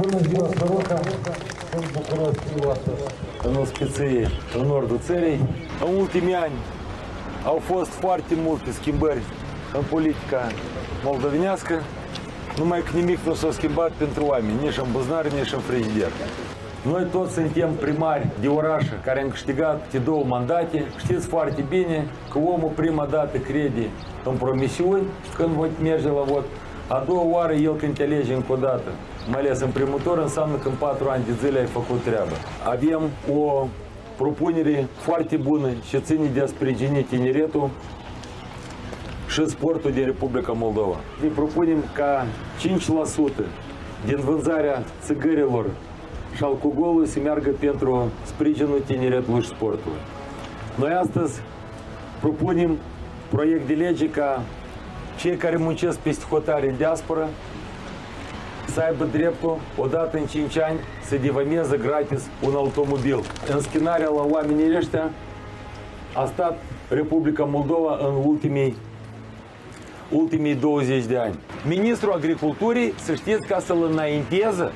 Bună Soroca! Sunt bucuros fiu astăzi în ospiție în nordul țării. În ultimii ani au fost foarte multe schimbări în politica moldovenească, numai că nimic nu s-a schimbat pentru oameni, nici în buzunar, nici în frigider. Noi toți suntem primari de oraș care am câștigat de două mandate. Știți foarte bine că omul prima dată crede în promisiuni când merge la vot. A doua oară el când te alege încă o dată, mai ales în primul tur, înseamnă că în patru ani de zile ai făcut treabă. Avem o propunere foarte bună și ține de a sprijini tineretul și sportul din Republica Moldova. Ne propunem ca 5% din vânzarea țigărilor și alcoolului să meargă pentru sprijinul tineretului și sportului. Noi astăzi propunem proiect de lege ca cei care muncesc peste hotare în diaspora să aibă dreptul, odată în 5 ani, să devameze gratis un automobil. Înschinarea la oamenii ăștia a stat Republica Moldova în ultimii ultimii 20 de ani. Ministrul Agriculturii, să știți, ca să-l înainteze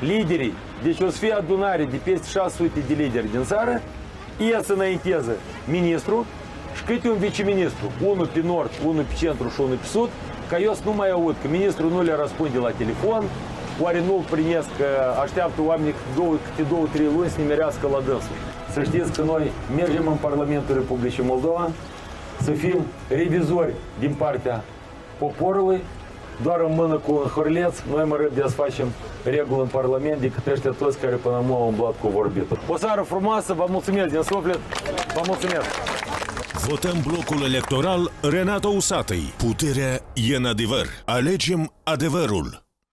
liderii, deci o să fie adunare de peste 600 de lideri din țară, ei să înainteze ministrul și aud că ministrul nu le răspunde la telefon, oare nu-l primesc, că așteaptă oamenii două, câte două, trei luni să nimerească la dânsul. Să știți că noi mergem în Parlamentul Republicii Moldova, să fim revizori din partea poporului, doar în mână cu un hârleț, noi mă răbde să facem reguli în Parlament decât ăștia toți care până acum au umblat cu vorbitul. O seară frumoasă, vă mulțumesc din suflet, vă mulțumesc! Votăm blocul electoral Renato Usatăi. Puterea e în adevăr. Alegem adevărul.